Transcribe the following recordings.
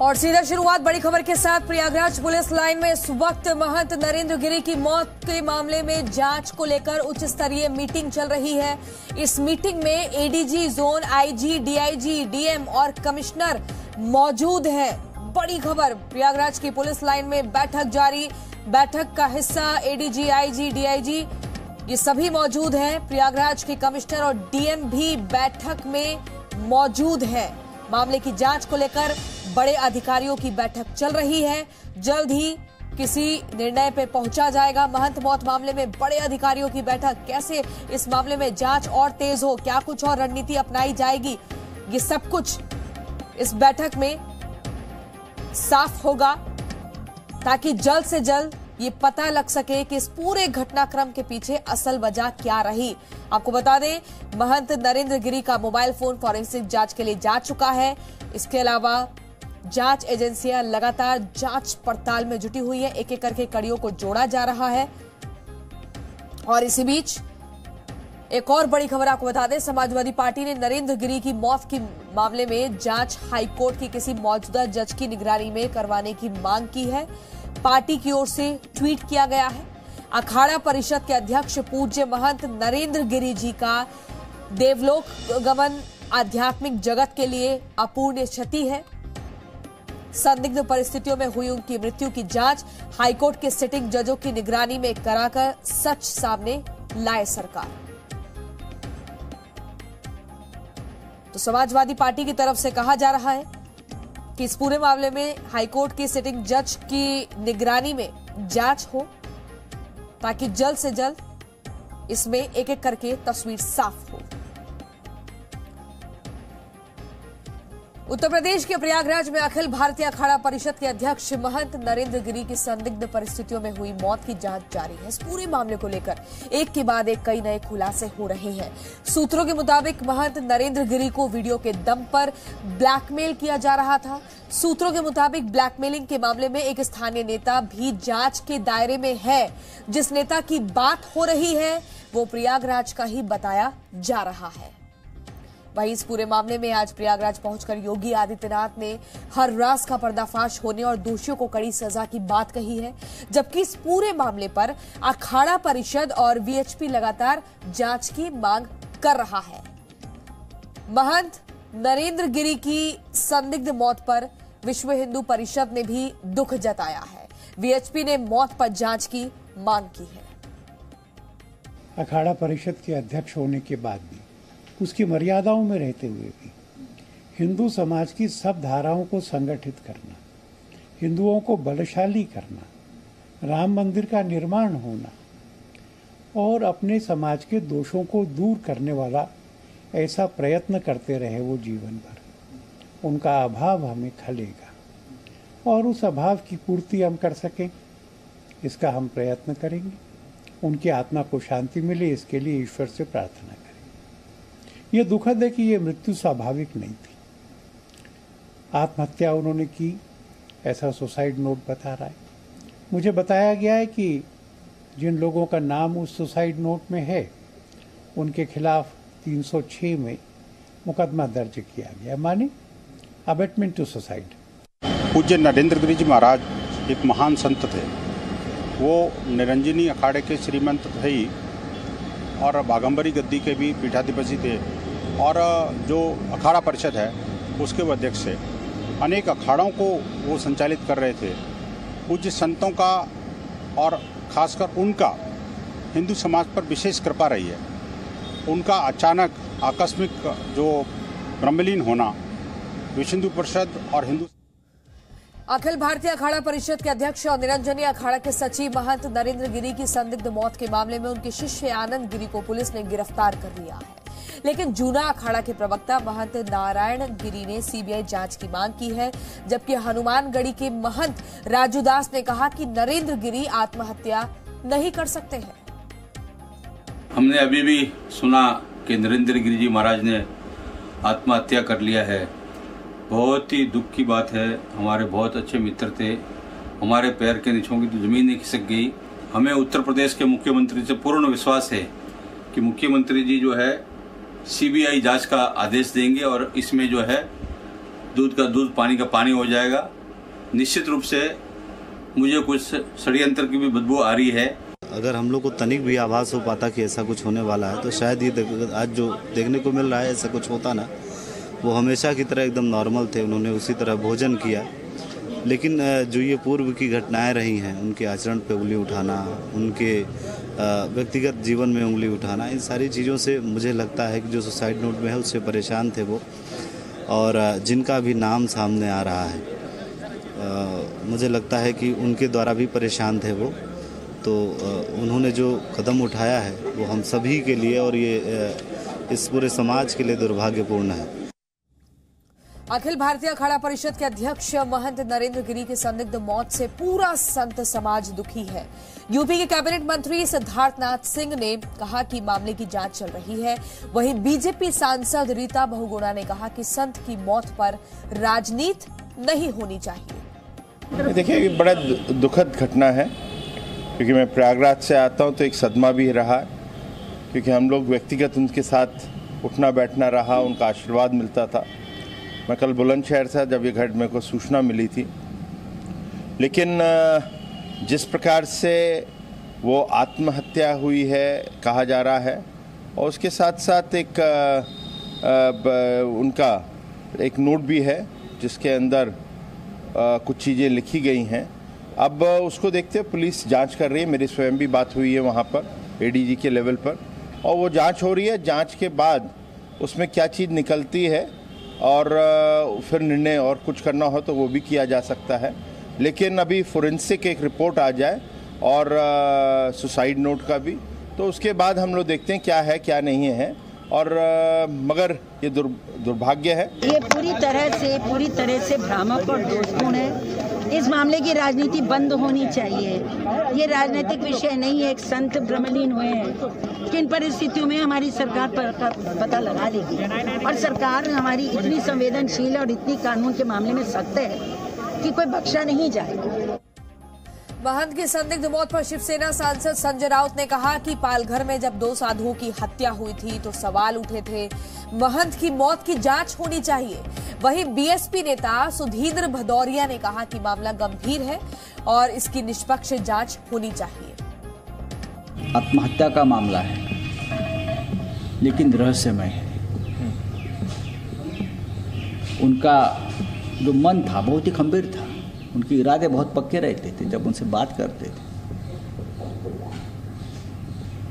और सीधा शुरुआत बड़ी खबर के साथ प्रयागराज पुलिस लाइन में इस वक्त महंत नरेंद्र गिरी की मौत के मामले में जाँच को लेकर उच्च स्तरीय मीटिंग चल रही है। इस मीटिंग में ADG zone IG DIG DM और कमिश्नर मौजूद हैं। बड़ी खबर, प्रयागराज की पुलिस लाइन में बैठक जारी। बैठक का हिस्सा एडीजी आईजी डीआईजी ये सभी मौजूद हैं। प्रयागराज के कमिश्नर और डीएम भी बैठक में मौजूद हैं। मामले की जाँच को लेकर बड़े अधिकारियों की बैठक चल रही है। जल्द ही किसी निर्णय पे पहुँचा जाएगा। महंत मौत मामले में बड़े अधिकारियों की बैठक। कैसे इस मामले में जाँच और तेज हो? क्या कुछ और रणनीति अपनाई जाएगी? ये सब कुछ इस बैठक में साफ़ होगा, ताकि जल्द से जल्द ये पता लग सके कि इस पूरे घटनाक्रम के पीछे असल वजह क्या रही। आपको बता दें, महंत नरेंद्र गिरी का मोबाइल फ़ोन फॉरेंसिक जाँच के लिए जा चुका है। इसके अलावा जाँच एजेंसियाँ लगातार जाँच पड़ताल में जुटी हुई है। एक एक करके कड़ियों को जोड़ा जा रहा है। और इसी बीच एक और बड़ी खबर आपको बता दें, समाजवादी पार्टी ने नरेंद्र गिरी की मौत के मामले में जाँच हाईकोर्ट की किसी मौजूदा जज की निगरानी में करवाने की मांग की है। पार्टी की ओर से ट्वीट किया गया है। अखाड़ा परिषद के अध्यक्ष पूज्य महंत नरेंद्र गिरी जी का देवलोक गमन आध्यात्मिक जगत के लिए अपूर्ण क्षति है। संदिग्ध परिस्थितियों में हुई उनकी मृत्यु की जाँच हाईकोर्ट के सिटिंग जजों की निगरानी में कराकर सच सामने लाए सरकार। तो समाजवादी पार्टी की तरफ़ से कहा जा रहा है कि इस पूरे मामले में हाईकोर्ट के सिटिंग जज की निगरानी में जाँच हो ताकि जल्द से जल्द इसमें एक एक करके तस्वीर साफ़ हो। उत्तर प्रदेश के प्रयागराज में अखिल भारतीय अखाड़ा परिषद के अध्यक्ष महंत नरेंद्र गिरी की संदिग्ध परिस्थितियों में हुई मौत की जाँच जारी है। इस पूरे मामले को लेकर एक के बाद एक कई नए खुलासे हो रहे हैं। सूत्रों के मुताबिक महंत नरेंद्र गिरी को वीडियो के दम पर ब्लैकमेल किया जा रहा था। सूत्रों के मुताबिक ब्लैकमेलिंग के मामले में एक स्थानीय नेता भी जाँच के दायरे में है। जिस नेता की बात हो रही है, वो प्रयागराज का ही बताया जा रहा है। वहीं इस पूरे मामले में आज प्रयागराज पहुंचकर योगी आदित्यनाथ ने हर रास का पर्दाफाश होने और दोषियों को कड़ी सजा की बात कही है, जबकि इस पूरे मामले पर अखाड़ा परिषद और वीएचपी लगातार जाँच की मांग कर रहा है। महंत नरेंद्र गिरी की संदिग्ध मौत पर विश्व हिंदू परिषद ने भी दुख जताया है। वीएचपी ने मौत पर जाँच की मांग की है। अखाड़ा परिषद के अध्यक्ष होने के बाद भी उसकी मर्यादाओं में रहते हुए भी। हिंदू समाज की सब धाराओं को संगठित करना, हिंदुओं को बलशाली करना, राम मंदिर का निर्माण होना, और अपने समाज के दोषों को दूर करने वाला ऐसा प्रयत्न करते रहे वो जीवन भर। उनका अभाव हमें खलेगा, और उस अभाव की पूर्ति हम कर सकें। इसका हम प्रयत्न करेंगे। उनकी आत्मा को शांति मिले, इसके लिए ईश्वर से प्रार्थना करें। ये दुखद है कि ये मृत्यु स्वाभाविक नहीं थी। आत्महत्या उन्होंने की, ऐसा सुसाइड नोट बता रहा है। मुझे बताया गया है कि जिन लोगों का नाम उस सुसाइड नोट में है, उनके खिलाफ 306 में मुकदमा दर्ज किया गया। माने अबेटमेंट टू सुसाइड पूज्य नरेंद्र गिरी जी महाराज एक महान संत थे। वो निरंजनी अखाड़े के श्रीमंत थे और बागंबरी गद्दी के भी पीठाधिपति थे। और जो अखाड़ा परिषद है, उसके अध्यक्ष थे। अनेक अखाड़ों को वो संचालित कर रहे थे। पूज्य संतों का और खासकर उनका हिंदू समाज पर विशेष कृपा रही है। उनका अचानक आकस्मिक, जो ब्रह्मलीन होना विश्व हिंदू परिषद और हिंदू अखिल भारतीय अखाड़ा परिषद के अध्यक्ष और निरंजनी अखाड़ा के सचिव महंत नरेंद्र गिरी की संदिग्ध मौत के मामले में उनके शिष्य आनंद गिरी को पुलिस ने गिरफ़्तार कर लिया है। लेकिन जूना अखाड़ा के प्रवक्ता महंत नारायण गिरी ने सीबीआई जाँच की मांग की है, जबकि हनुमानगढ़ी के महंत राजू दास ने कहा कि नरेंद्र गिरी आत्महत्या नहीं कर सकते हैं। हमने अभी भी सुना कि नरेंद्र गिरी जी महाराज ने आत्महत्या कर लिया है। बहुत ही दुख की बात है। हमारे बहुत अच्छे मित्र थे। हमारे पैर के नीचों की तो ज़मीन नहीं खिसक गई। हमें उत्तर प्रदेश के मुख्यमंत्री से पूर्ण विश्वास है कि मुख्यमंत्री जी जो है सीबीआई जाँच का आदेश देंगे और इसमें जो है दूध का, दूध पानी का पानी हो जाएगा। निश्चित रूप से मुझे कुछ षड्यंत्र की भी बदबू आ रही है। अगर हम लोग को तनिक भी आभास हो पाता कि ऐसा कुछ होने वाला है तो शायद ये आज जो देखने को मिल रहा है, ऐसा कुछ होता ना, वो हमेशा की तरह एकदम नॉर्मल थे, उन्होंने उसी तरह भोजन किया। लेकिन जो ये पूर्व की घटनाएँ रही हैं, उनके आचरण पे उंगली उठाना, उनके व्यक्तिगत जीवन में उंगली उठाना, इन सारी चीज़ों से मुझे लगता है कि जो सुसाइड नोट में है, उससे परेशान थे वो। और जिनका भी नाम सामने आ रहा है मुझे लगता है कि उनके द्वारा भी परेशान थे वो। तो उन्होंने जो कदम उठाया है, वो हम सभी के लिए और ये इस पूरे समाज के लिए दुर्भाग्यपूर्ण है। अखिल भारतीय अखाड़ा परिषद के अध्यक्ष महंत नरेंद्र गिरी की संदिग्ध मौत से पूरा संत समाज दुखी है। यूपी के कैबिनेट मंत्री सिद्धार्थनाथ सिंह ने कहा कि मामले की जाँच चल रही है। वहीं बीजेपी सांसद रीता बहुगुणा ने कहा कि संत की मौत पर राजनीति नहीं होनी चाहिए। देखिए, ये बड़ा दुखद घटना है, क्योंकि मैं प्रयागराज से आता हूँ तो एक सदमा भी रहा, क्योंकि हम लोग व्यक्तिगत उनके साथ उठना बैठना रहा, उनका आशीर्वाद मिलता था। मैं कल बुलंदशहर था जब ये घट मेरे को सूचना मिली थी। लेकिन जिस प्रकार से वो आत्महत्या हुई है, कहा जा रहा है, और उसके साथ साथ एक उनका एक नोट भी है, जिसके अंदर कुछ चीज़ें लिखी गई हैं। अब उसको देखते हुए पुलिस जाँच कर रही है, मेरी स्वयं भी बात हुई है वहाँ पर एडीजी के लेवल पर, और वो जाँच हो रही है। जाँच के बाद उसमें क्या चीज़ निकलती है और फिर निर्णय और कुछ करना हो तो वो भी किया जा सकता है। लेकिन अभी फोरेंसिक एक रिपोर्ट आ जाए और सुसाइड नोट का भी तो उसके बाद हम लोग देखते हैं क्या है, क्या नहीं है। और मगर ये दुर, दुर्भाग्य है। ये पूरी तरह से पूरी तरह से भ्रामक और दोषपूर्ण है। इस मामले की राजनीति बंद होनी चाहिए। ये राजनीतिक विषय नहीं है एक संत भ्रमलीन हुए हैं। किन परिस्थितियों में हमारी सरकार पर पता लगा लेगी। और सरकार हमारी इतनी संवेदनशील और इतनी कानून के मामले में सख्त है कि कोई बख्शा नहीं जाएगा। महंत की संदिग्ध मौत पर शिवसेना सांसद संजय राउत ने कहा कि पालघर में जब दो साधुओं की हत्या हुई थी तो सवाल उठे थे, महंत की मौत की जाँच होनी चाहिए। वहीं बीएसपी नेता सुधींद्र भदौरिया ने कहा कि मामला गंभीर है और इसकी निष्पक्ष जाँच होनी चाहिए। आत्महत्या का मामला है, लेकिन रहस्यमय है। उनका जो मन था बहुत ही खंभीर था। उनके इरादे बहुत पक्के रहते थे, जब उनसे बात करते थे।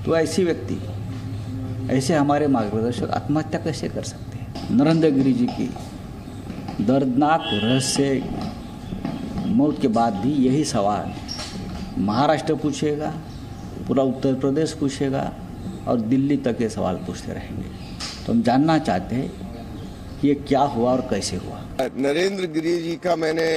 तो ऐसी व्यक्ति, ऐसे हमारे मार्गदर्शक आत्महत्या कैसे कर सकते हैं? नरेंद्र गिरी जी की दर्दनाक रहस्य मौत के बाद भी यही सवाल, महाराष्ट्र पूछेगा, पूरा उत्तर प्रदेश पूछेगा और दिल्ली तक ये सवाल पूछते रहेंगे। तो हम जानना चाहते हैं ये क्या हुआ और कैसे हुआ? नरेंद्र गिरी जी का मैंने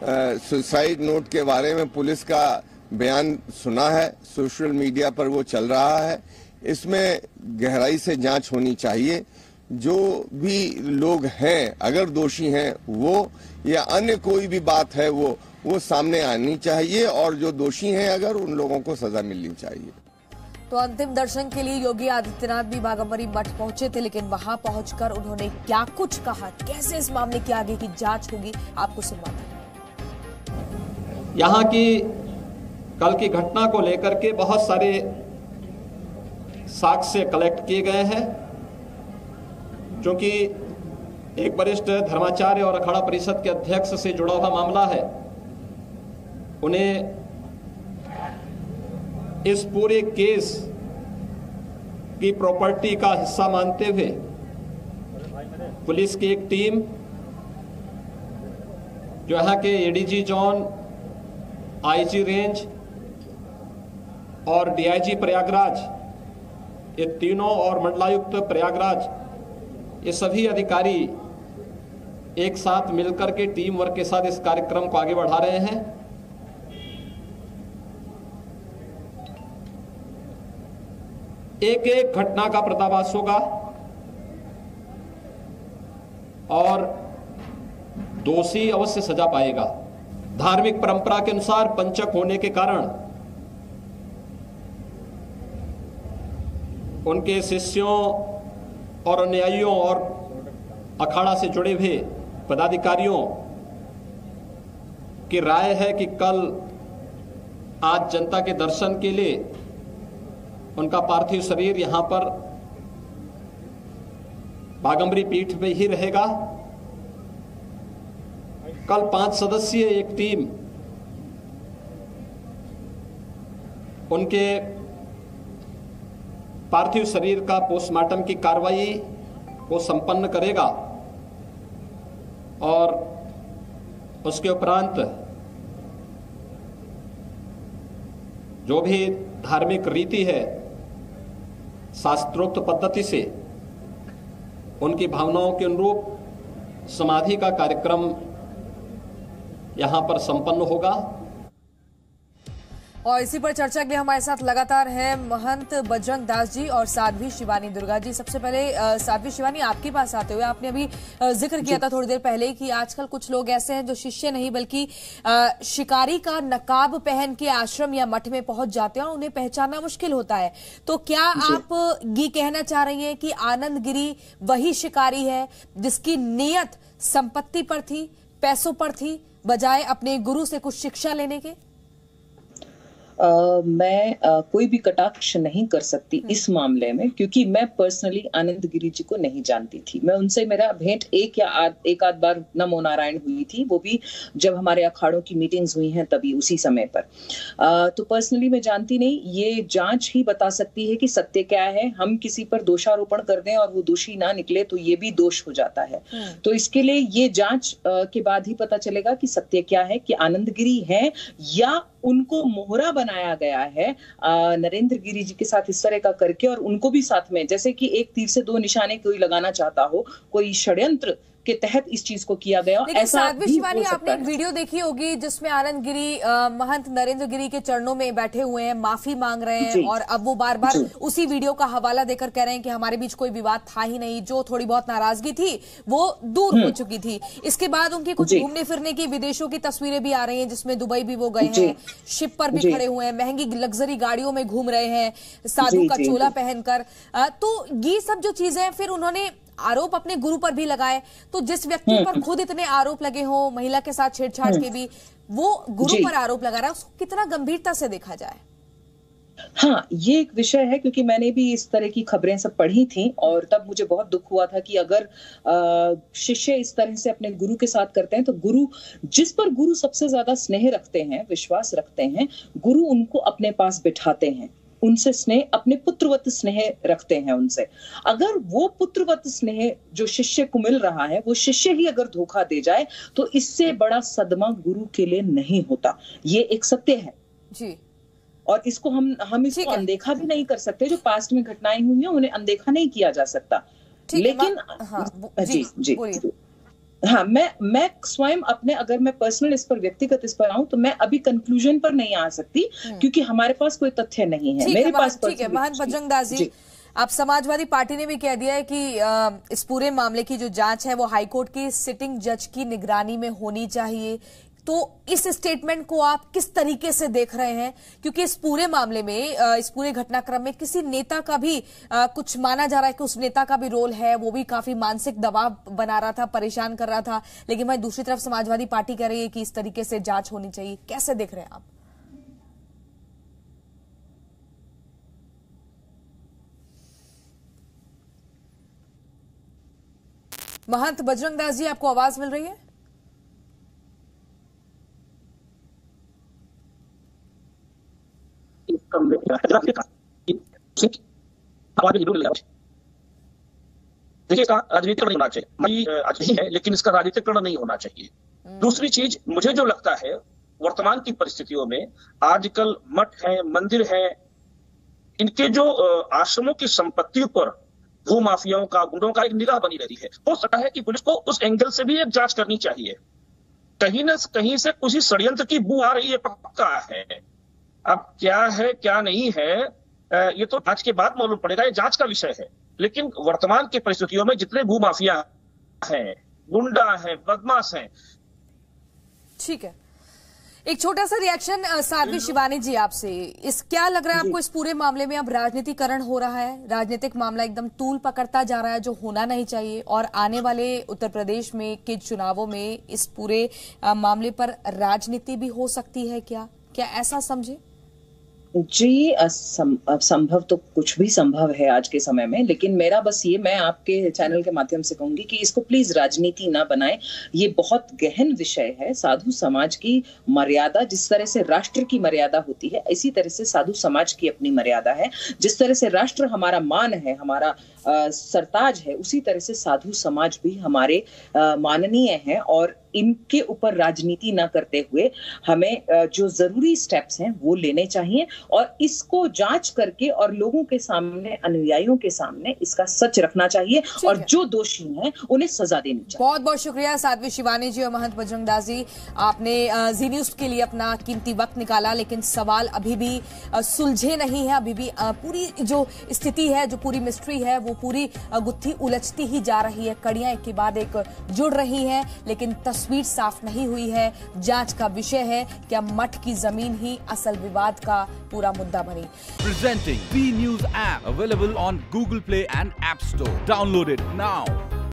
सुसाइड नोट के बारे में पुलिस का बयान सुना है, सोशल मीडिया पर वो चल रहा है। इसमें गहराई से जाँच होनी चाहिए। जो भी लोग हैं, अगर दोषी हैं वो, या अन्य कोई भी बात है वो वो सामने आनी चाहिए, और जो दोषी हैं, अगर उन लोगों को सजा मिलनी चाहिए। तो अंतिम दर्शन के लिए योगी आदित्यनाथ भी बागम्बरी मठ पहुँचे थे, लेकिन वहाँ पहुंचकर उन्होंने क्या कुछ कहा, कैसे इस मामले की आगे की जाँच होगी, आपको सुनवाते हैं। यहाँ की कल की घटना को लेकर के बहुत सारे साक्ष्य कलेक्ट किए गए हैं क्योंकि एक वरिष्ठ धर्माचार्य और अखाड़ा परिषद के अध्यक्ष से जुड़ा हुआ मामला है। उन्हें इस पूरे केस की प्रॉपर्टी का हिस्सा मानते हुए पुलिस की एक टीम जो यहाँ के एडीजी जोन आईजी रेंज और डीआईजी प्रयागराज, ये तीनों और मंडलायुक्त प्रयागराज, ये सभी अधिकारी एक साथ मिलकर के टीम वर्क के साथ इस कार्यक्रम को आगे बढ़ा रहे हैं। एक एक घटना का पर्दाभास होगा और दोषी अवश्य सजा पाएगा। धार्मिक परंपरा के अनुसार पंचक होने के कारण उनके शिष्यों और अनुयायियों और अखाड़ा से जुड़े हुए पदाधिकारियों की राय है कि कल आज जनता के दर्शन के लिए उनका पार्थिव शरीर यहाँ पर बागंबरी पीठ में ही रहेगा। कल पाँच सदस्यीय एक टीम। उनके पार्थिव शरीर का पोस्टमार्टम की कार्रवाई को संपन्न करेगा और उसके उपरांत जो भी धार्मिक रीति है, शास्त्रोक्त पद्धति से, उनकी भावनाओं के अनुरूप समाधि का कार्यक्रम यहाँ पर संपन्न होगा। और इसी पर चर्चा के लिए हमारे साथ लगातार है महंत बजरंग दास जी और साध्वी शिवानी दुर्गा जी। सबसे पहले साध्वी शिवानी आपके पास आते हुए आपने अभी ज़िक्र किया था थोड़ी देर पहले कि आजकल कुछ लोग ऐसे हैं जो शिष्य नहीं बल्कि शिकारी का नकाब पहन के आश्रम या मठ में पहुँच जाते हैं और उन्हें पहचानना मुश्किल होता है। तो क्या आप ये कहना चाह रही है कि आनंद गिरी वही शिकारी है जिसकी नीयत संपत्ति पर थी पैसों पर थी बजाय अपने गुरु से कुछ शिक्षा लेने के? Uh, मैं uh, कोई भी कटाक्ष नहीं कर सकती इस मामले में क्योंकि मैं पर्सनली आनंद गिरी जी को नहीं जानती थी। मैं उनसे मेरा भेंट एक या आद, एक आध बार नमो नारायण हुई थी वो भी जब हमारे अखाड़ों की मीटिंग्स हुई हैं तभी उसी समय पर। uh, तो पर्सनली मैं जानती नहीं ये जाँच ही बता सकती है कि सत्य क्या है हम किसी पर दोषारोपण कर दें और वो दोषी ना निकले तो ये भी दोष हो जाता है। तो इसके लिए ये जाँच के बाद ही पता चलेगा कि सत्य क्या है कि आनंद गिरी है या उनको मोहरा बनाया गया है नरेंद्र गिरी जी के साथ इस तरह का करके और उनको भी साथ में, जैसे कि एक तीर से दो निशाने कोई लगाना चाहता हो, कोई षड्यंत्र के तहत इस चीज़ को किया गया। ऐसा शिवानी आपने एक वीडियो देखी होगी जिसमें आनंद गिरी महंत नरेंद्र गिरी के चरणों में बैठे हुए हैं माफ़ी मांग रहे हैं और अब वो बार बार उसी वीडियो का हवाला देकर कह रहे हैं कि हमारे बीच कोई विवाद था ही नहीं जो थोड़ी बहुत नाराज़गी थी वो दूर हो चुकी थी। इसके बाद उनकी कुछ घूमने फिरने की विदेशों की तस्वीरें भी आ रही है जिसमें दुबई भी वो गए हैं शिप पर भी खड़े हुए हैं महँगी लग्जरी गाड़ियों में घूम रहे हैं साधु का चोला पहनकर। तो ये सब जो चीज़ें फिर उन्होंने आरोप अपने गुरु पर भी लगाए। तो जिस व्यक्ति पर खुद इतने आरोप लगे हो महिला के साथ छेड़छाड़ के भी वो गुरु पर आरोप लगा रहा है उसको कितना गंभीरता से देखा जाए? हाँ ये एक विषय है क्योंकि मैंने भी इस तरह की खबरें सब पढ़ी थी और तब मुझे बहुत दुख हुआ था कि अगर शिष्य इस तरह से अपने गुरु के साथ करते हैं तो गुरु जिस पर गुरु सबसे ज़्यादा स्नेह रखते हैं विश्वास रखते हैं गुरु उनको अपने पास बिठाते हैं। उनसे स्नेह अपने पुत्रवत स्नेह रखते हैं उनसे। अगर वो पुत्रवत स्नेह जो शिष्य को मिल रहा है वो शिष्य ही अगर धोखा दे जाए तो इससे बड़ा सदमा गुरु के लिए नहीं होता। ये एक सत्य है। जी। और इसको हम हम इसको अनदेखा भी नहीं कर सकते जो पास्ट में घटनाएँ हुई हैं उन्हें अनदेखा नहीं किया जा सकता। लेकिन हाँ, जी जी, जी। हाँ मैं मैं स्वयं अपने अगर मैं पर्सनल इस पर व्यक्तिगत इस पर आऊँ तो मैं अभी कंक्लूजन पर नहीं आ सकती क्योंकि हमारे पास कोई तथ्य नहीं है। मेरे पास ठीक है महान बजरंग दास जी आप समाजवादी पार्टी ने भी कह दिया है कि इस पूरे मामले की जो जाँच है वो हाईकोर्ट की सिटिंग जज की निगरानी में होनी चाहिए। तो इस स्टेटमेंट को आप किस तरीके से देख रहे हैं? क्योंकि इस पूरे मामले में इस पूरे घटनाक्रम में किसी नेता का भी कुछ माना जा रहा है कि उस नेता का भी रोल है, वो भी काफ़ी मानसिक दबाव बना रहा था, परेशान कर रहा था। लेकिन वहीं दूसरी तरफ़ समाजवादी पार्टी कह रही है कि इस तरीके से जाँच होनी चाहिए। कैसे देख रहे हैं आप? महंत बजरंग दास जी, आपको आवाज़ मिल रही है? देखिए इसका राजनीतिकरण होना चाहिए आज नहीं है लेकिन इसका राजनीतिकरण नहीं होना चाहिए दूसरी चीज़ मुझे जो लगता है वर्तमान की परिस्थितियों में आजकल मठ है मंदिर है इनके जो आश्रमों की संपत्ति पर भू माफियाओं का गुंडों का एक निगाह बनी रही है। हो सकता है कि पुलिस को उस एंगल से भी एक जाँच करनी चाहिए। कहीं ना कहीं से कुछ षड्यंत्र की बू आ रही है पक्का है। अब क्या है क्या नहीं है ये तो जाँच के बाद मालूम पड़ेगा ये जाँच का विषय है। लेकिन वर्तमान की परिस्थितियों में जितने भू माफिया हैं गुंडा है बदमाश है। ठीक है। एक छोटा सा रिएक्शन साध्वी शिवानी जी आपसे। इस क्या लग रहा है आपको इस पूरे मामले में अब राजनीतिकरण हो रहा है? राजनीतिक मामला एकदम तूल पकड़ता जा रहा है जो होना नहीं चाहिए। और आने वाले उत्तर प्रदेश में के चुनावों में इस पूरे मामले पर राजनीति भी हो सकती है क्या? क्या ऐसा समझे? जी संभव तो कुछ भी संभव है आज के समय में, लेकिन मेरा बस ये, मैं आपके चैनल के माध्यम से कहूँगी कि इसको प्लीज़ राजनीति ना बनाए। ये बहुत गहन विषय है साधु समाज की मर्यादा, जिस तरह से राष्ट्र की मर्यादा होती है, इसी तरह से साधु समाज की अपनी मर्यादा है। जिस तरह से राष्ट्र हमारा मान है, हमारा सरताज है उसी तरह से साधु समाज भी हमारे माननीय है और इनके ऊपर राजनीति ना करते हुए हमें जो ज़रूरी स्टेप्स हैं वो लेने चाहिए और इसको जाँच करके और लोगों के सामने अनुयायियों के सामने इसका सच रखना चाहिए और जो दोषी हैं उन्हें सजा देनी चाहिए। बहुत बहुत शुक्रिया साध्वी शिवानी जी और महंत बजरंग दास जी। आपने जी न्यूज़ के लिए अपना कीमती वक्त निकाला लेकिन सवाल अभी भी सुलझे नहीं है। अभी भी पूरी जो स्थिति है जो पूरी मिस्ट्री है वो पूरी गुत्थी उलझती ही जा रही है। कड़ियाँ एक के बाद एक जुड़ रही हैं, लेकिन तस्वीर साफ़ नहीं हुई है। जाँच का विषय है, क्या मठ की ज़मीन ही असल विवाद का पूरा मुद्दा बनी। Presenting news app available on Google Play and app store downloaded now